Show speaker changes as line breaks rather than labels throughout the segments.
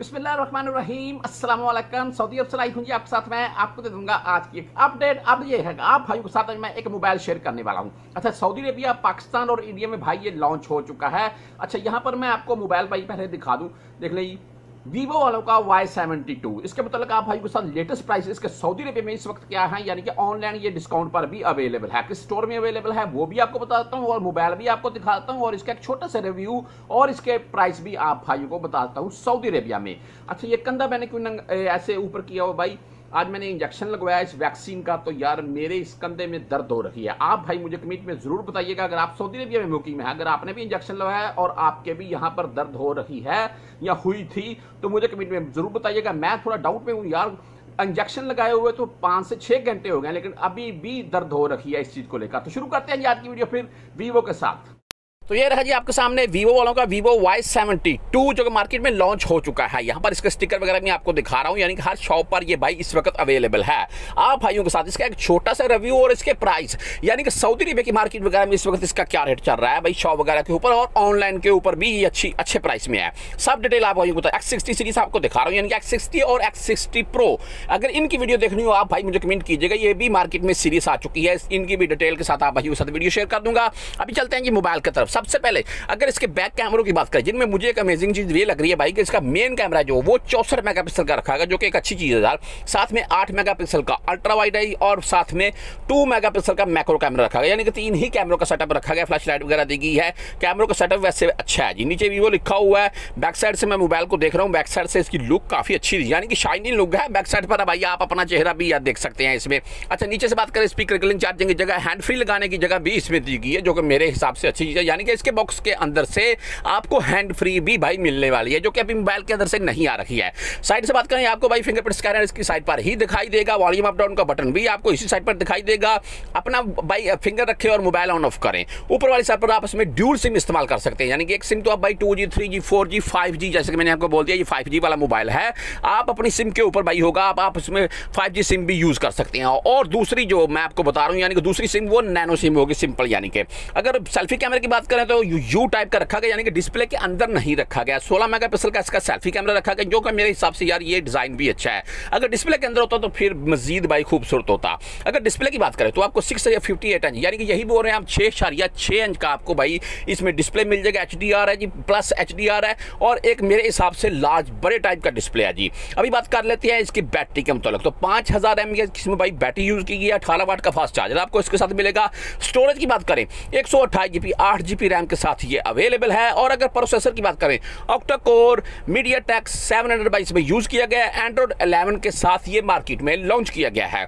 अस्सलाम वालेकुम सऊदी अरब से आई हूँ जी आपके साथ मैं आपको दे दूँगा आज की एक अपडेट। अब ये है आप भाइयों के साथ मैं एक मोबाइल शेयर करने वाला हूँ। अच्छा सऊदी अरेबिया, पाकिस्तान और इंडिया में भाई ये लॉन्च हो चुका है। अच्छा यहाँ पर मैं आपको मोबाइल भाई पहले दिखा दूँ। देख लीजिए वीवो वालों का वाई सेवेंटी टू इसके मतलब आप भाई के साथ लेटेस्ट प्राइस इसके सऊदी अरेबिया में इस वक्त क्या है, यानी कि ऑनलाइन ये डिस्काउंट पर भी अवेलेबल है। किस स्टोर में अवेलेबल है, वो भी आपको बताता हूँ और मोबाइल भी आपको दिखाता हूँ और इसका एक छोटा सा रिव्यू और इसके प्राइस भी आप भाई को बताता हूँ सऊदी अरेबिया में। अच्छा ये कंधा मैंने क्यों ऐसे ऊपर किया हो भाई? आज मैंने इंजेक्शन लगवाया इस वैक्सीन का तो यार मेरे इस कंधे में दर्द हो रही है। आप भाई मुझे कमेंट में ज़रूर बताइएगा, अगर आप सऊदी अरेबिया में बुकिंग में है, अगर आपने भी इंजेक्शन लगवाया है और आपके भी यहाँ पर दर्द हो रही है या हुई थी तो मुझे कमेंट में ज़रूर बताइएगा। मैं थोड़ा डाउट में हूँ यार, इंजेक्शन लगाए हुए तो पाँच से छह घंटे हो गए लेकिन अभी भी दर्द हो रही है इस चीज़ को लेकर। तो शुरू करते हैं आज की वीडियो, फिर वीवो के साथ। तो ये रहा जी आपके सामने वीवो वालों का वीवो वाई सेवेंटी टू जो कि मार्केट में लॉन्च हो चुका है। यहाँ पर इसका स्टिकर वगैरह मैं आपको दिखा रहा हूँ, यानी कि हर शॉप पर ये भाई इस वक्त अवेलेबल है। आप भाइयों के साथ इसका एक छोटा सा रिव्यू और इसके प्राइस यानी कि सऊदी अरेबिया की मार्केट वगैरह में इस वक्त इसका क्या रेट चल रहा है? भाई शॉप वगैरह के ऊपर और ऑनलाइन के ऊपर भी ये अच्छी, अच्छे प्राइस में है। सब डिटेल आप भाई को एक्स सिक्सटी सीरीज़ आपको दिखा रहा हूँ, यानी कि एक्स सिक्सटी और एक्स सिक्सटी प्रो अगर इनकी वीडियो देखनी हो, आप भाई मुझे कमेंट कीजिएगा, ये भी मार्केट में सीरीज़ आ चुकी है। इनकी भी डिटेल के साथ आप भाई के साथ वीडियो शेयर कर दूँगा। अभी चलते हैं जी मोबाइल की तरफ़। सबसे पहले, अगर इसके बैक कैमरों की बात करें, जिनमें मुझे एक अमेजिंग चीज़ ये लग रही है भाई कि इसका मेन कैमरा जो वो चौसठ मेगापिक्सल का रखा गया, जो कि एक अच्छी चीज़ है यार। साथ में आठ मेगापिक्सल का अल्ट्रा वाइड आई और साथ में टू मेगापिक्सल का मैक्रो कैमरा रखा गया। यानी कि तीन ही कैमरों का सेटअप रखा गया फ्लैश लाइट वगैरह दी गई है। कैमरों का सेटअप वैसे अच्छा है जी। नीचे वीवो लिखा हुआ है। बैक साइड से मैं मोबाइल को देख रहा हूँ। बैक साइड से इसकी लुक काफ़ी अच्छी यानी कि शाइनिंग लुक है। बैक साइड पर भाई आप अपना चेहरा भी याद देख सकते हैं इसमें। अच्छा नीचे से बात करें स्पीकर चार्जिंग की जगह हैंड फ्री लगाने की जगह भी इसमें दी गई है, जो कि मेरे हिसाब से अच्छी चीज़ है। यानी कि इसके बॉक्स के अंदर से आपको हैंड फ्री भी भाई मिलने वाली है जो कि अभी मोबाइल के अंदर से नहीं आ रही है। साइड से बात करें आपको भाई फिंगरप्रिंट स्कैनर इसकी साइड पर ही दिखाई देगा वॉल्यूम अप डाउन का बटन भी आपको इसी साइड पर दिखाई देगा। अपना भाई फिंगर रखे और मोबाइल ऑन ऑफ़ करें। ऊपर वाली साइड पर आप इसमें ड्यूल सिम इस्तेमाल कर सकते हैं यानी कि एक सिम तो आप भाई two G three G four G five G जैसे कि मैंने आपको बोल दिया ये फाइव जी वाला मोबाइल है। आप अपनी सिम के ऊपर भाई होगा आप, उसमें फाइव जी सिम भी यूज़ कर सकते हैं। और दूसरी जो मैं आपको बता रहा हूँ यानी कि दूसरी सिम वो नैनो सिम होगी सिंपल यानी कि। अगर सेल्फी कैमरे की बात करें तो यू टाइप का रखा गया, यानी कि डिस्प्ले के अंदर नहीं रखा गया। 16 मेगापिक्सल का इसका सेल्फी कैमरा रखा गया, जो कि मेरे हिसाब से यार ये डिज़ाइन भी अच्छा है। अगर डिस्प्ले के अंदर होता तो फिर मजीद भाई खूबसूरत होता। अगर डिस्प्ले की बात करें तो आपको सिक्स या फिफ्टी एट इंच यानी कि यही बोल रहे हैं आप छः शारिया छः इंच का आपको भाई इसमें डिस्प्ले मिल जाएगा एच है जी प्लस एच है, और एक मेरे हिसाब से लार्ज बड़े टाइप का डिस्प्ले है जी। अभी बात कर लेते हैं इसकी बैटरी के मुताबिक। तो पाँच हज़ार एम इसमें भाई बैटरी यूज़ की गई है, अठारह वाट का फास्ट चार्जर आपको इसके साथ मिलेगा। स्टोरेज की बात करें, एक सौ अट्ठाईस जी बी आठ बी रैम के साथ ये अवेलेबल है। और अगर प्रोसेसर की बात करें octa core MediaTek seven hundred बाईस में यूज़ किया गया एंड्रॉयड 11 के साथ ये मार्केट में लॉन्च किया गया है।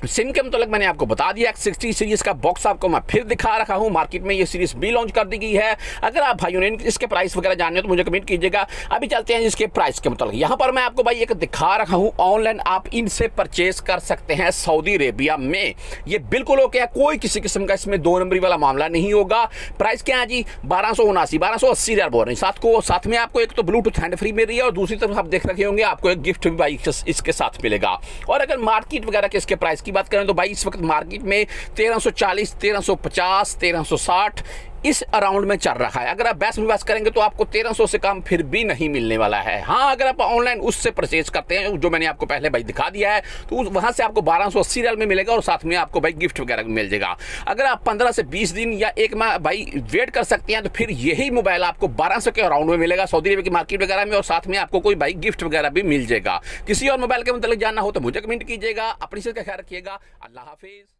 सिम के मतलब मैंने आपको बता दिया सिक्सटी सीरीज़ का बॉक्स आपको मैं फिर दिखा रखा हूँ। मार्केट में ये सीरीज़ भी लॉन्च कर दी गई है। अगर आप भाइयों ने इसके प्राइस वगैरह जानने हो तो मुझे कमेंट कीजिएगा। अभी चलते हैं इसके प्राइस के मतलब यहाँ पर मैं आपको भाई एक दिखा रखा हूँ। ऑनलाइन आप इनसे परचेज कर सकते हैं सऊदी अरेबिया में। ये बिल्कुल ओके है। कोई किसी किस्म का इसमें दो नंबरी वाला मामला नहीं होगा। प्राइस क्या है जी? बारह सौ उनासी, बारह सौ अस्सी हज़ार बोल रहे हैं। साथ को, साथ में आपको एक तो ब्लूटूथ हैंड फ्री मिल रही है और दूसरी तरफ़ आप देख रखे होंगे, आपको एक गिफ्ट भी भाई इसके साथ मिलेगा। और अगर मार्केट वगैरह के इसके प्राइस बात करें तो भाई इस वक्त मार्केट में 1340, 1350, 1360 इस अराउंड में चल रहा है। अगर आप बेस्ट इन्वेस्ट करेंगे तो आपको 1300 से कम फिर भी नहीं मिलने वाला है। हाँ अगर आप ऑनलाइन उससे परचेज करते हैं, जो मैंने आपको पहले भाई दिखा दिया है तो वहाँ से आपको बारह सौ अस्सी में मिलेगा और साथ में आपको भाई गिफ्ट वगैरह मिल जाएगा। अगर आप पंद्रह से बीस दिन या एक माह भाई वेट कर सकते हैं तो फिर यही मोबाइल आपको बारह के अराउंड में मिलेगा, सऊदी अरब की मार्केट वगैरह में, और साथ में आपको कोई भाई गिफ्ट वगैरह भी मिल जाएगा। किसी और मोबाइल के मतलब जानना हो तो मुझे कमेंट कीजिएगा। अपनी से ख्याल रखिएगा। अल्लाह हाफिज़।